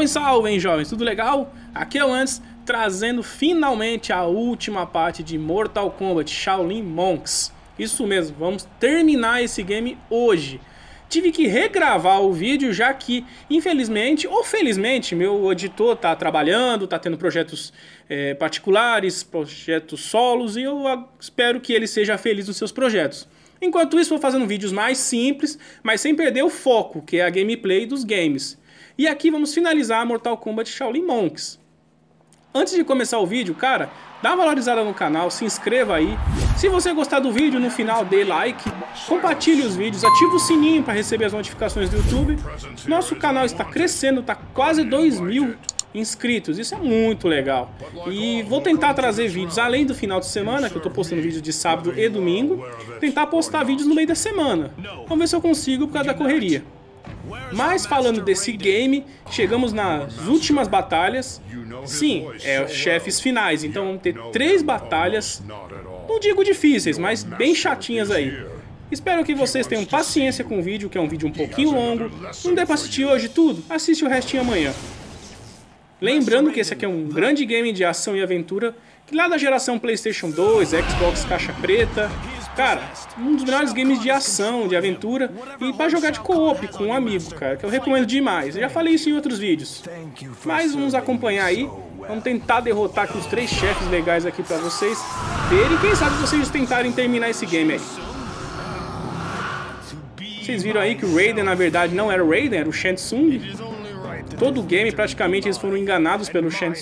Salve, salve, hein, jovens? Tudo legal? Aqui é o Antes, trazendo finalmente a última parte de Mortal Kombat Shaolin Monks. Isso mesmo, vamos terminar esse game hoje. Tive que regravar o vídeo já que, infelizmente ou felizmente, meu editor tá trabalhando, tá tendo projetos é, particulares, projetos solos e eu espero que ele seja feliz nos seus projetos. Enquanto isso, vou fazendo vídeos mais simples, mas sem perder o foco, que é a gameplay dos games. E aqui vamos finalizar Mortal Kombat Shaolin Monks. Antes de começar o vídeo, cara, dá uma valorizada no canal, se inscreva aí. Se você gostar do vídeo, no final dê like, compartilhe os vídeos, ative o sininho para receber as notificações do YouTube. Nosso canal está crescendo, está quase 2 mil inscritos, isso é muito legal. E vou tentar trazer vídeos além do final de semana, que eu estou postando vídeos de sábado e domingo, tentar postar vídeos no meio da semana. Vamos ver se eu consigo por causa da correria. Mas falando desse game, chegamos nas últimas batalhas. Sim, é chefes finais, então vamos ter três batalhas, não digo difíceis, mas bem chatinhas aí. Espero que vocês tenham paciência com o vídeo, que é um vídeo um pouquinho longo. Não der pra assistir hoje tudo, assiste o restinho amanhã. Lembrando que esse aqui é um grande game de ação e aventura, que lá da geração Playstation 2, Xbox caixa preta, Cara, um dos melhores games de ação, de aventura e para jogar de co-op com um amigo, cara, que eu recomendo demais. Eu já falei isso em outros vídeos. Mas vamos acompanhar aí. Vamos tentar derrotar aqui os três chefes legais aqui para vocês verem. E quem sabe vocês tentarem terminar esse game aí. Vocês viram aí que o Raiden na verdade não era o Raiden, era o Shang Todo o game praticamente eles foram enganados pelo Shang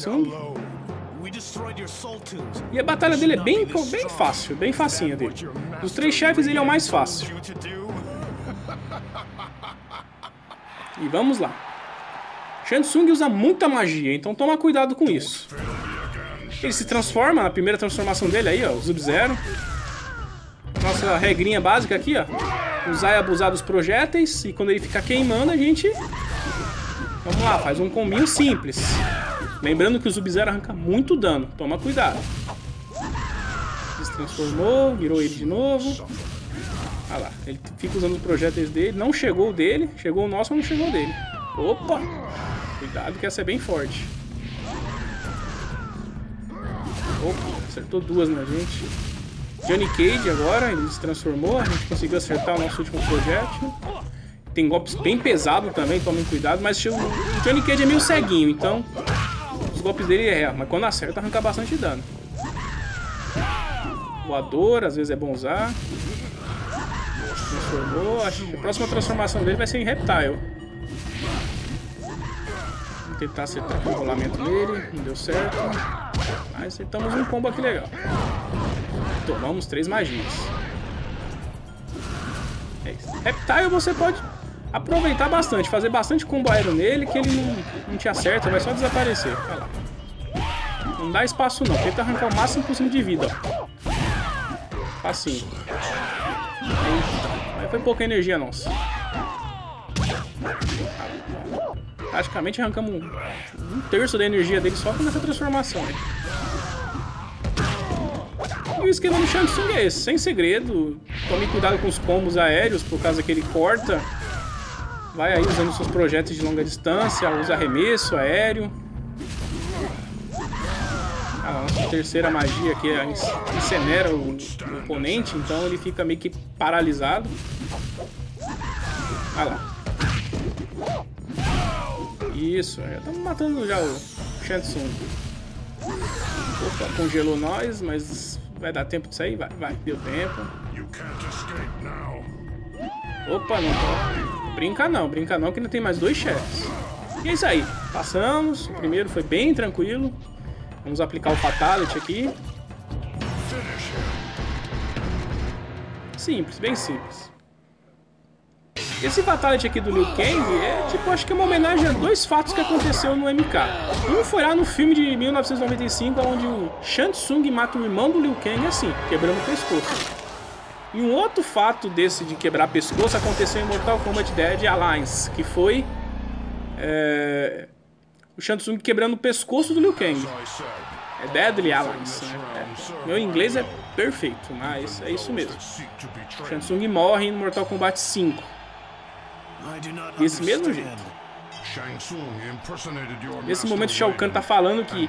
e a batalha dele é bem, bem fácil, bem facinha dele. Dos três chefes, ele é o mais fácil. E vamos lá. Shansung usa muita magia, então toma cuidado com isso. Ele se transforma, na primeira transformação dele aí, ó, o Sub-Zero. Nossa regrinha básica aqui, ó. Usar e abusar dos projéteis, e quando ele ficar queimando, a gente... Vamos lá, faz um combinho simples. Lembrando que o Sub-Zero arranca muito dano, toma cuidado. Se transformou, virou ele de novo. Olha lá, ele fica usando os projéteis dele. Não chegou o dele, chegou o nosso, mas não chegou o dele. Opa! Cuidado que essa é bem forte. Opa, acertou duas na gente. Johnny Cage agora, ele se transformou, a gente conseguiu acertar o nosso último projétil. Tem golpes bem pesados também, tomem cuidado, mas o Johnny Cage é meio ceguinho, então os golpes dele é, mas quando acerta arranca bastante dano. Voador, às vezes é bom usar. Transformou, a próxima transformação dele vai ser em Reptile. Vamos tentar acertar o rolamento dele, não deu certo. Mas acertamos um combo aqui legal. Tomamos três magias. É isso. Reptile você pode aproveitar bastante, fazer bastante combo aéreo nele, que ele não, não te acerta, vai só desaparecer. Não dá espaço não, tenta arrancar o máximo possível de vida. Eita, aí foi pouca energia nossa. Praticamente arrancamos um, um terço da energia dele só com essa transformação. Aí. E o esquema do Shang Tsung é esse, sem segredo. Tome cuidado com os combos aéreos, por causa que ele corta Vai aí usando seus projetos de longa distância, usa arremesso aéreo. A nossa terceira magia aqui é incinera o, o oponente, então ele fica meio que paralisado. Olha lá. Isso, já estamos matando já o Shansung. Opa, congelou nós, mas vai dar tempo disso aí? Vai, vai, deu tempo. Opa, não tô. Brinca não, brinca não que ainda tem mais dois chefes. E é isso aí, passamos, o primeiro foi bem tranquilo. Vamos aplicar o Fatality aqui. Simples, bem simples. Esse Fatality aqui do Liu Kang é, tipo, acho que é uma homenagem a dois fatos que aconteceu no MK. Um foi lá no filme de 1995, onde o Shang Tsung mata o irmão do Liu Kang assim, quebrando o pescoço. E um outro fato desse de quebrar pescoço aconteceu em Mortal Kombat Dead Alliance, que foi é, o Shang Tsung quebrando o pescoço do Liu Kang. É Deadly Alliance. Né? É. Meu inglês é perfeito, mas é isso mesmo. O Shang Tsung morre no Mortal Kombat 5. Desse mesmo jeito. Nesse momento, Shao Kahn tá falando que,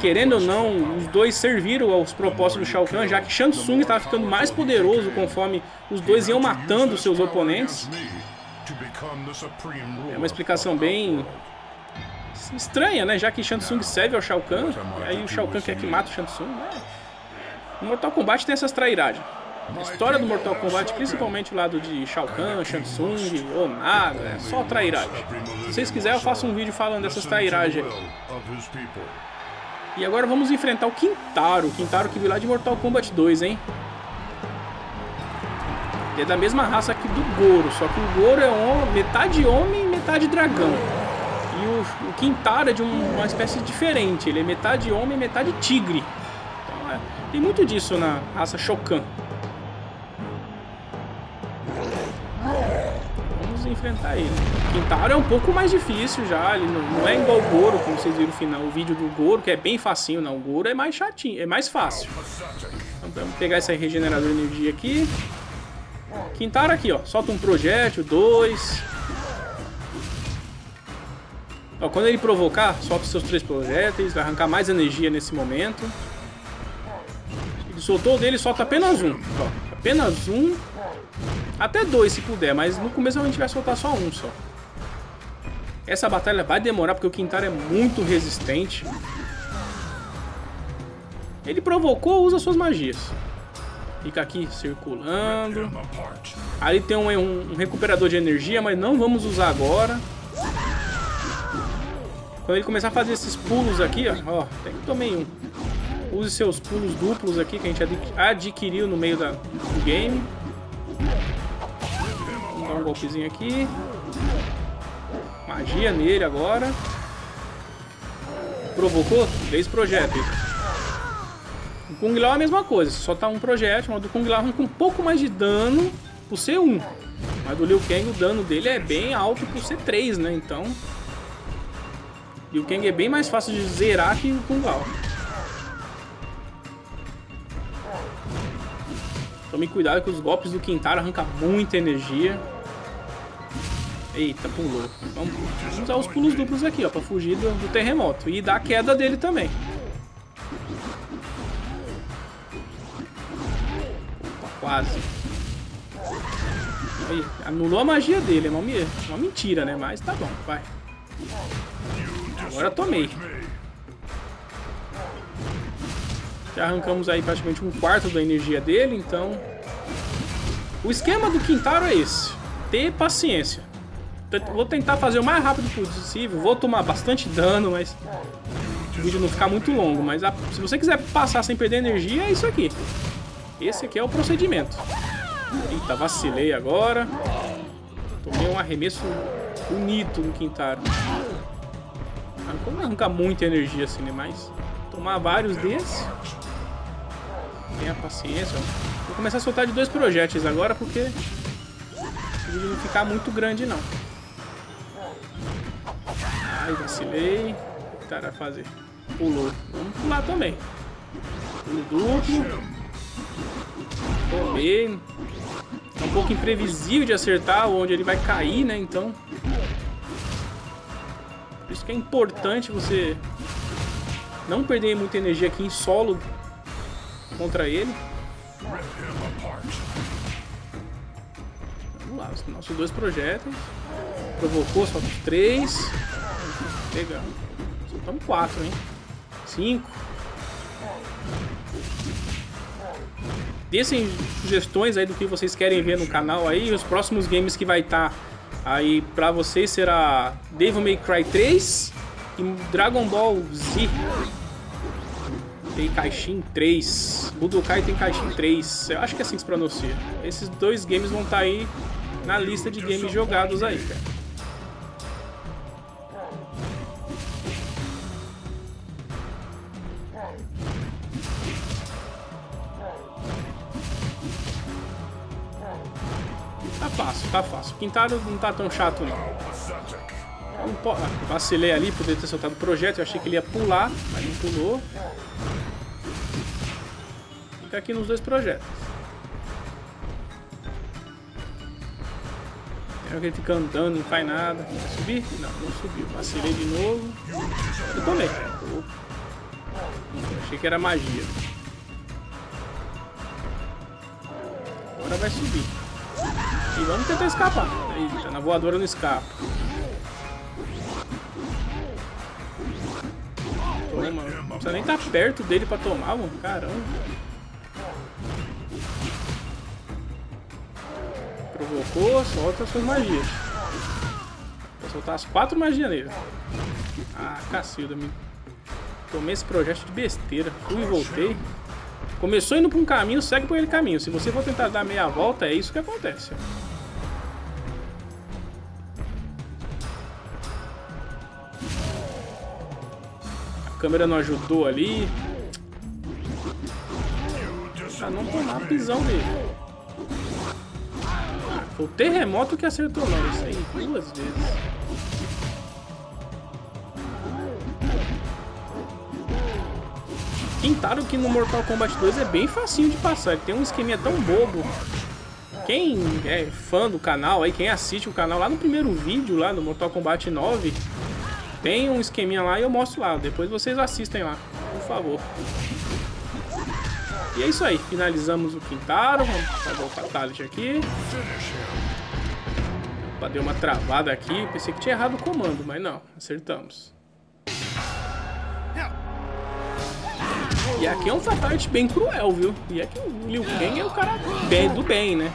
querendo ou não, os dois serviram aos propósitos do Shao Kahn, já que Shang Tsung estava ficando mais poderoso conforme os dois iam matando seus oponentes. É uma explicação bem estranha, né? Já que Shang Tsung serve ao Shao Kahn, aí o Shao Kahn quer que mate o Shang Tsung. Né? No Mortal Kombat tem essas trairagens. A história do Mortal Kombat, principalmente o lado de Shao Kahn, Shang Tsung, nada, é só trairagem. Se vocês quiserem, eu faço um vídeo falando dessas trairagens E agora vamos enfrentar o Quintaro, o Quintaro que veio lá de Mortal Kombat 2, hein? Ele é da mesma raça que do Goro, só que o Goro é metade homem e metade dragão. E o, o Quintaro é de um, uma espécie diferente, ele é metade homem e metade tigre. Então, é, tem muito disso na raça Shokan. Enfrentar ele. Quintaro é um pouco mais difícil já, ele não, não é igual o Goro, como vocês viram no final, o vídeo do Goro, que é bem facinho, não. O Goro é mais chatinho, é mais fácil. Então vamos pegar esse regenerador de energia aqui. Quintaro aqui, ó, solta um projétil, dois. Ó, quando ele provocar, solta seus três projéteis, vai arrancar mais energia nesse momento. Ele soltou o dele, solta apenas um. Ó, apenas um. Até dois se puder, mas no começo a gente vai soltar só um só. Essa batalha vai demorar porque o Quintaro é muito resistente. Ele provocou, usa suas magias. Fica aqui circulando. Ali tem um, um, um, recuperador de energia, mas não vamos usar agora. Quando ele começar a fazer esses pulos aqui, ó, ó que tomei um. Use seus pulos duplos aqui que a gente adquiriu no meio da, do game um golpezinho aqui. Magia nele agora. Provocou? Três projéteis. O Kung Lao é a mesma coisa, só tá um projétil, mas do Kung Lao com um pouco mais de dano ser um. Mas do Liu Kang o dano dele é bem alto por ser 3, né? Então... Liu Kang é bem mais fácil de zerar que o Kung Lao. Tome cuidado que os golpes do Quintaro arrancam muita energia. Eita, pulou. Vamos usar os pulos duplos aqui, ó, pra fugir do, do terremoto. E da queda dele também. Opa, quase. Aí, anulou a magia dele. É uma, uma mentira, né? Mas tá bom, vai. Agora tomei. Já arrancamos aí praticamente um quarto da energia dele, então... O esquema do Quintaro é esse. Ter paciência. Vou tentar fazer o mais rápido possível. Vou tomar bastante dano, mas o vídeo não ficar muito longo. Mas a... se você quiser passar sem perder energia, é isso aqui. Esse aqui é o procedimento. Eita, vacilei agora. Tomei um arremesso bonito no Quintaro. Como arrancar muita energia assim, né? Mas tomar vários desses. Tenha paciência. Vou começar a soltar de dois projéteis agora, porque o vídeo não ficar muito grande, não. Ai, vacilei. O que tá fazer? Pulou. Vamos pular também. Pulo duplo. Tomei. É um pouco imprevisível de acertar onde ele vai cair, né? Então... Por isso que é importante você não perder muita energia aqui em solo contra ele. Vamos lá, os nossos dois projéteis. Provocou, só três. Legal. Soltamos quatro, hein? Cinco. Deixem sugestões aí do que vocês querem ver no canal aí. Os próximos games que vai estar tá aí pra vocês será Devil May Cry 3 e Dragon Ball Z. Tem Caixin 3. Budokai tem Caixin 3. Eu acho que é assim que se pronuncia. Esses dois games vão estar tá aí na lista de games jogados aí, cara. Fácil, tá fácil. Quintaro não tá tão chato não. ah, vacilei ali, poderia ter soltado o projeto, eu achei que ele ia pular, mas não pulou. Fica aqui nos dois projetos. É que ele fica andando, não faz nada. Vai subir? Não, não subiu. Vacilei de novo. Eu tomei. Achei que era magia. Agora vai subir. E vamos tentar escapar. Eita, na voadora não escapa. Toma, não precisa nem estar tá perto dele pra tomar, mano. Caramba. Provocou, solta as suas magias. Vou soltar as quatro magias nele. Ah, cacilda, me Tomei esse projeto de besteira. Fui e voltei. Começou indo para um caminho, segue por aquele caminho. Se você for tentar dar meia volta, é isso que acontece. Câmera não ajudou ali. Pra não tomar a prisão dele. foi o terremoto que acertou não. Isso aí, duas vezes. Quintaro que no Mortal Kombat 2 é bem facinho de passar, ele tem um esqueminha tão bobo. Quem é fã do canal aí, quem assiste o canal lá no primeiro vídeo lá do Mortal Kombat 9, tem um esqueminha lá e eu mostro lá. Depois vocês assistem lá, por favor. E é isso aí, finalizamos o Quintaro, vamos fazer o Fatality aqui. Opa, deu uma travada aqui, pensei que tinha errado o comando, mas não, acertamos. E aqui é um fatality bem cruel, viu? E aqui o Liu Kang é o cara bem, do bem, né?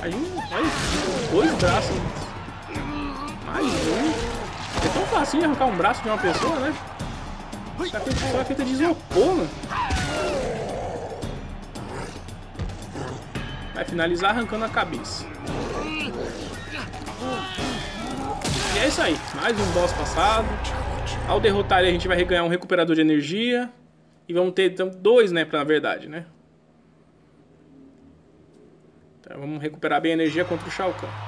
Aí, olha, dois braços. É tão fácil arrancar um braço de uma pessoa, né? Essa pessoa é feita de isopor, mano. Vai finalizar arrancando a cabeça. E é isso aí. Mais um boss passado. Ao derrotar ele, a gente vai ganhar um recuperador de energia. E vamos ter então, dois, né, pra, na verdade, né? Então vamos recuperar bem a energia contra o Shao Kahn.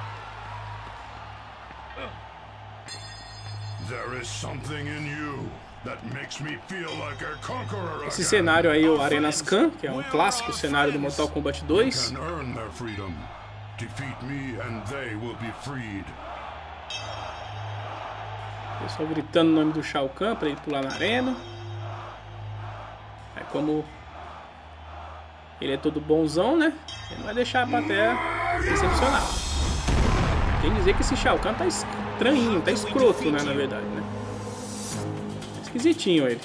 Esse cenário aí, o Arenas Khan, que é um clássico cenário do Mortal Kombat 2. Defeat me and they will be freed. Pessoal gritando o nome do Shao Kahn pra ele pular na arena. Aí como ele é todo bonzão, né? Ele não vai deixar a plateia decepcionar. Tem que dizer que esse Shao Kahn tá estranhinho, tá escroto, né, na verdade, né? Esquisitinho ele.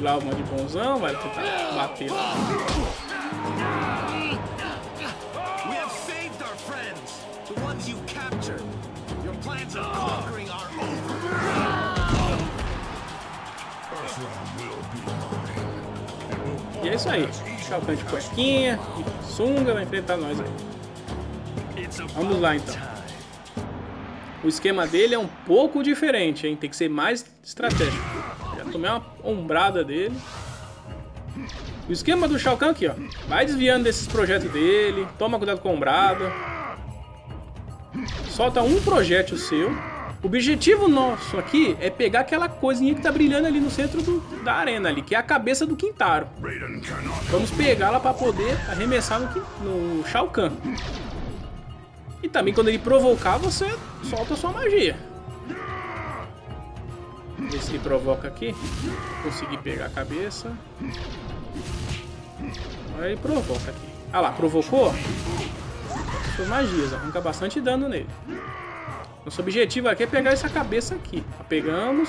Lá o de bonzão, vai tentar bater lá. E é isso aí. Kahn de cuequinha, de sunga, vai enfrentar nós. Vamos lá então. O esquema dele é um pouco diferente, hein? Tem que ser mais estratégico. Já tomei uma ombrada dele. O esquema do Shao Kahn aqui, ó. Vai desviando desses projetos dele. Toma cuidado com a ombrada. Solta um projétil seu. O objetivo nosso aqui é pegar aquela coisinha que tá brilhando ali no centro do, da arena ali, que é a cabeça do Quintaro. Vamos pegá-la para poder arremessar no, no Shao Kahn. E também quando ele provocar, você solta sua magia. Ver se ele provoca aqui. Consegui pegar a cabeça. Agora ele provoca aqui. Ah lá, provocou? Suas magias, arranca bastante dano nele. Nosso objetivo aqui é pegar essa cabeça aqui. Pegamos.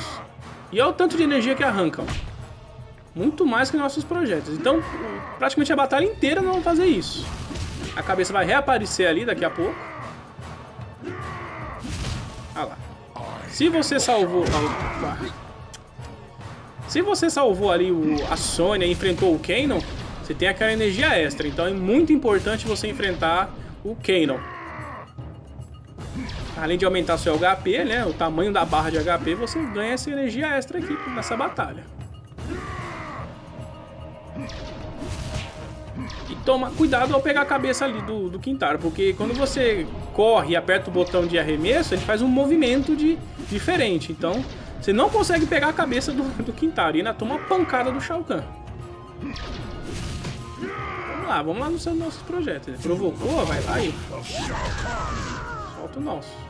E olha o tanto de energia que arrancam. Muito mais que nossos projetos. Então, praticamente a batalha inteira não vamos fazer isso. A cabeça vai reaparecer ali daqui a pouco. Ah lá. Se você salvou... Se você salvou ali o, a Sônia e enfrentou o Kanon, você tem aquela energia extra. Então é muito importante você enfrentar o Kanon. Além de aumentar seu HP, né, o tamanho da barra de HP, você ganha essa energia extra aqui nessa batalha. E toma cuidado ao pegar a cabeça ali do, do Quintaro, porque quando você corre e aperta o botão de arremesso, ele faz um movimento de, diferente. Então, você não consegue pegar a cabeça do, do Quintaro e ainda toma pancada do Shao Kahn. Vamos lá, vamos lá nos nossos projetos. Ele provocou, vai lá aí. Solta o nosso.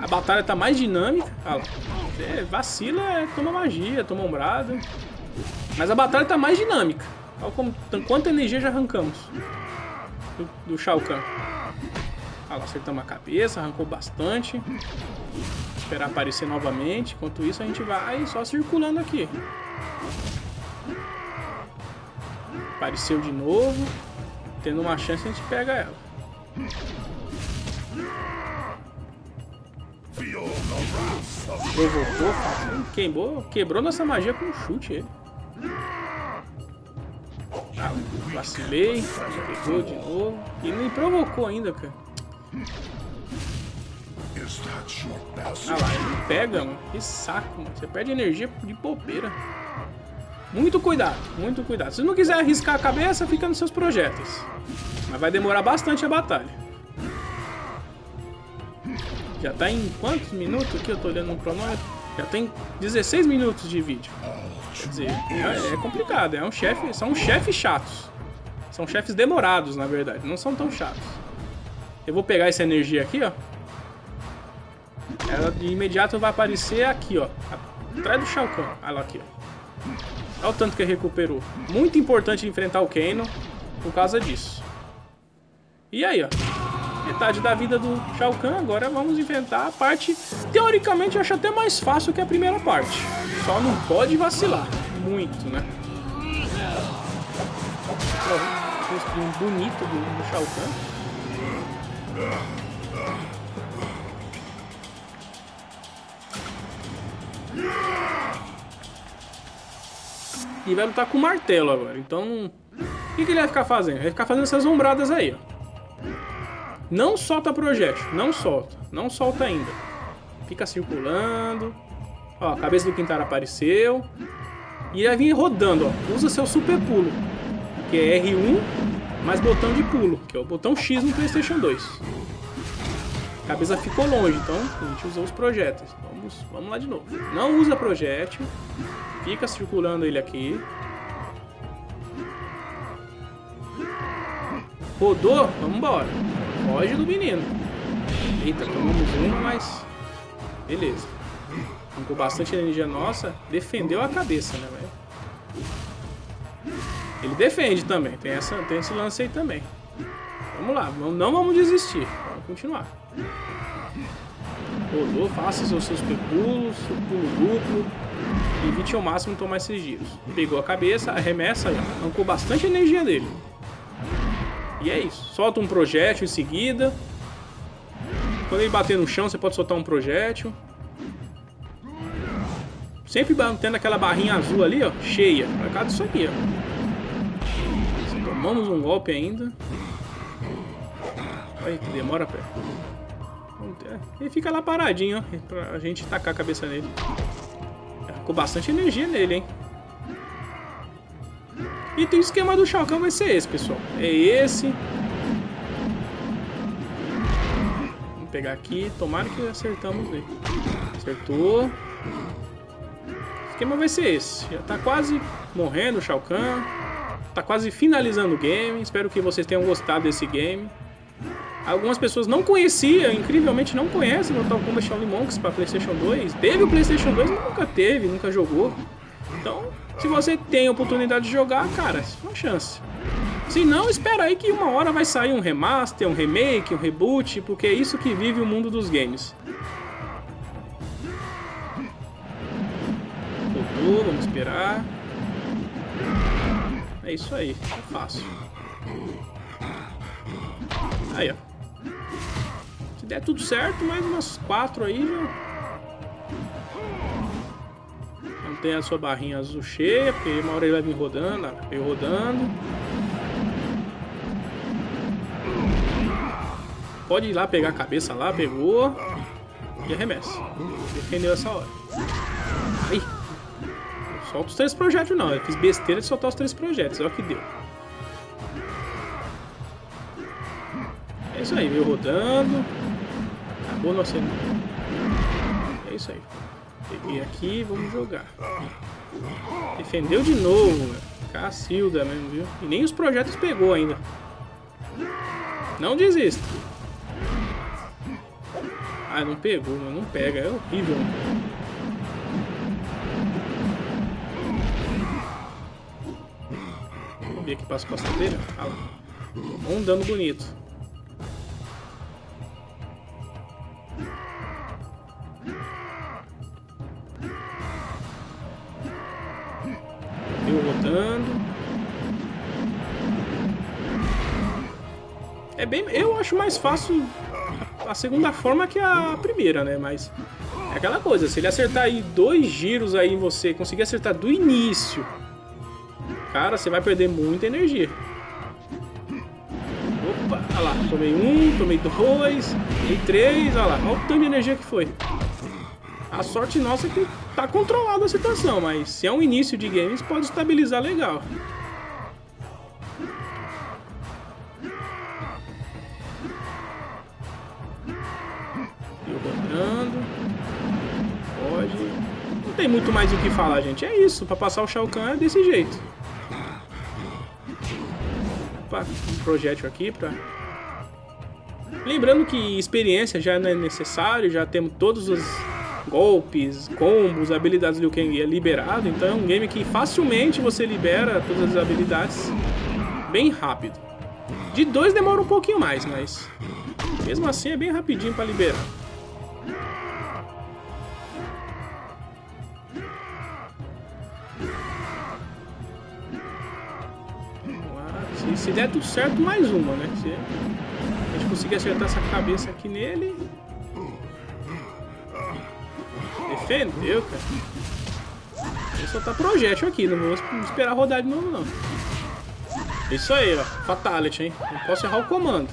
A batalha tá mais dinâmica. Lá. É, vacila, é, toma magia, toma ombrada. Mas a batalha tá mais dinâmica. Olha como, quanta energia já arrancamos do, do Shao Kahn. Lá, acertamos a cabeça, arrancou bastante. Esperar aparecer novamente. Enquanto isso, a gente vai só circulando aqui. Apareceu de novo. Tendo uma chance, a gente pega ela. Provocou, queimou, quebrou nossa magia com um chute. Ah, vacilei, pegou de novo. E nem provocou ainda, cara. Ah lá, ele pega, mano. Que saco, mano. Você perde energia de bobeira. Muito cuidado, muito cuidado. Se não quiser arriscar a cabeça, fica nos seus projéteis. Mas vai demorar bastante a batalha. Já tá em quantos minutos aqui? Eu tô olhando no cronômetro. Já tem 16 minutos de vídeo. Quer dizer, é, é complicado. É um chefe, são chefes chatos. São chefes demorados, na verdade. Não são tão chatos. Eu vou pegar essa energia aqui, ó. Ela de imediato vai aparecer aqui, ó. Atrás do Shao Kahn. Olha lá aqui, ó. Olha o tanto que recuperou. Muito importante enfrentar o Kano por causa disso. E aí, ó metade da vida do Shao Kahn, agora vamos inventar a parte, teoricamente, acho até mais fácil que a primeira parte. Só não pode vacilar, muito, né? Um bonito do, do Shao Kahn. E vai lutar com o martelo agora. Então, o que, que ele vai ficar fazendo? Ele vai ficar fazendo essas ombradas aí, ó. Não solta projétil, não solta, não solta ainda. Fica circulando. Ó, a cabeça do Quintaro apareceu. E vai vir rodando, ó. Usa seu super pulo, que é R1 mais botão de pulo, que é o botão X no Playstation 2. A cabeça ficou longe, então a gente usou os projéteis. Vamos, vamos lá de novo. Não usa projétil. Fica circulando ele aqui. Rodou, vamos embora. Foge do menino. Eita, tomamos uma, mas... Beleza. Com bastante energia nossa, defendeu a cabeça, né, velho? Ele defende também, tem, essa, tem esse lance aí também. Vamos lá, não vamos desistir. Vamos continuar. Rodou, faça os seus pepulos, seu pulo duplo. Evite ao máximo tomar esses giros. Pegou a cabeça, arremessa, arrancou bastante energia dele. E é isso. Solta um projétil em seguida. Quando ele bater no chão, você pode soltar um projétil. Sempre mantendo aquela barrinha azul ali, ó, cheia. Por causa disso aqui, ó. Tomamos um golpe ainda. Olha que demora, pé. Ele fica lá paradinho, ó, pra gente tacar a cabeça nele. Com bastante energia nele, hein. E tem o esquema do Shao Kahn vai ser esse, pessoal. É esse. Vamos pegar aqui. Tomara que acertamos ele. Acertou. O esquema vai ser esse. Já tá quase morrendo o Shao Kahn. Tá quase finalizando o game. Espero que vocês tenham gostado desse game. Algumas pessoas não conheciam, incrivelmente não conhecem Mortal Kombat Shaolin Monks para PlayStation 2. Teve o PlayStation 2, mas nunca teve, nunca jogou. Então, se você tem a oportunidade de jogar, cara, é uma chance. Se não, espera aí que uma hora vai sair um remaster, um remake, um reboot, porque é isso que vive o mundo dos games. Voltou, vamos esperar. É isso aí, é fácil. Aí, ó. Se der tudo certo, mais umas quatro aí já tem a sua barrinha azul cheia, porque uma hora ele vai vir rodando, veio rodando. Pode ir lá pegar a cabeça lá, pegou. E arremessa. Defendeu essa hora. Aí. Solta os três projéteis não. Eu fiz besteira de soltar os três projéteis. Olha o que deu. É isso aí, veio rodando. Acabou nossa. É isso aí. Peguei aqui, vamos jogar. Defendeu de novo, velho. Cacilda mesmo, viu? E nem os projetos pegou ainda. Não desista. Ah, não pegou, mano. Não pega. É horrível. Vamos ver aqui para as costas dele. Ah. Um dano bonito. É bem, eu acho mais fácil a segunda forma que a primeira, né? Mas é aquela coisa, se ele acertar aí dois giros aí em você, conseguir acertar do início, cara, você vai perder muita energia. Opa, olha lá, tomei um, tomei dois, tomei três, olha lá, olha o tanto de energia que foi. A sorte nossa é que tá controlada a situação, mas se é um início de games, pode estabilizar legal. Tem muito mais o que falar, gente. É isso. Pra passar o Shao Kahn é desse jeito. Opa, um projétil aqui pra... Lembrando que experiência já não é necessário, já temos todos os golpes, combos, habilidades do Liu Kang é liberado, então é um game que facilmente você libera todas as habilidades bem rápido. De dois demora um pouquinho mais, mas mesmo assim é bem rapidinho para liberar. Se, der tudo certo, mais uma, né? Se a gente conseguir acertar essa cabeça aqui nele, Defendeu, cara. Vou soltar projétil aqui, não vou esperar rodar de novo, não. Isso aí, ó. Fatality, hein? Não posso errar o comando.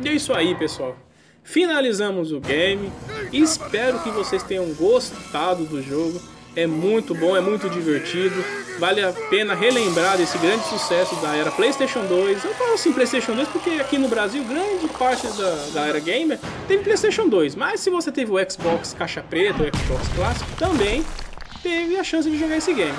E é isso aí, pessoal. Finalizamos o game. Espero que vocês tenham gostado do jogo. É muito bom, é muito divertido. Vale a pena relembrar desse grande sucesso da era PlayStation 2. Eu falo assim PlayStation 2 porque aqui no Brasil grande parte da galera gamer teve PlayStation 2. Mas se você teve o Xbox caixa preta, o Xbox clássico, também teve a chance de jogar esse game.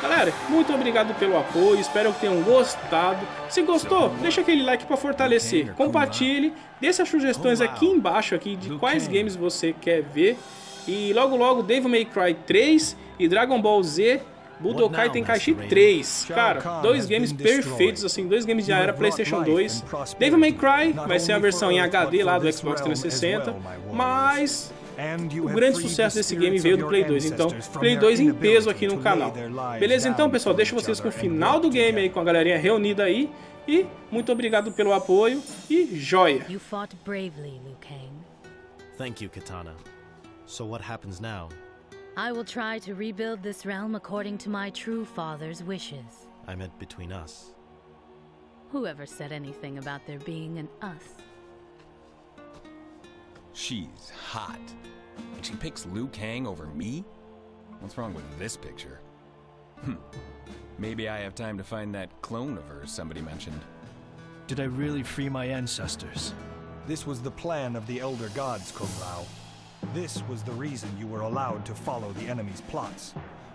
Galera, muito obrigado pelo apoio, espero que tenham gostado. Se gostou, deixa aquele like para fortalecer, compartilhe, deixe as sugestões aqui embaixo aqui de quais games você quer ver. E logo logo Devil May Cry 3 e Dragon Ball Z Budokai Tenkaichi 3. Cara, dois games perfeitos, assim, dois games já era PlayStation 2. Devil May Cry vai ser a versão em HD lá do Xbox 360, mas o grande sucesso desse game veio do Play 2, então Play 2 em peso aqui no canal. Beleza? Então, pessoal, deixo vocês com o final do game aí, com a galerinha reunida aí. E muito obrigado pelo apoio e joia! You fought bravely, Liu Kang. Thank you, Katana. So what happens now? I will try to rebuild this realm according to my true father's wishes. I meant between us. Whoever said anything about there being an us? She's hot. And she picks Liu Kang over me? What's wrong with this picture? Hmm. Maybe I have time to find that clone of hers somebody mentioned. Did I really free my ancestors? This was the plan of the Elder Gods, Kung Lao. This was the reason you were allowed to follow the enemy's plots.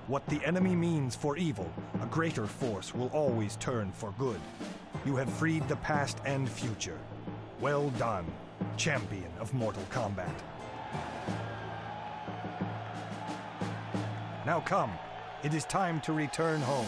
What the enemy means for evil, a greater force will always turn for good. You have freed the past and future. Well done, champion of Mortal Kombat. Now come, it is time to return home.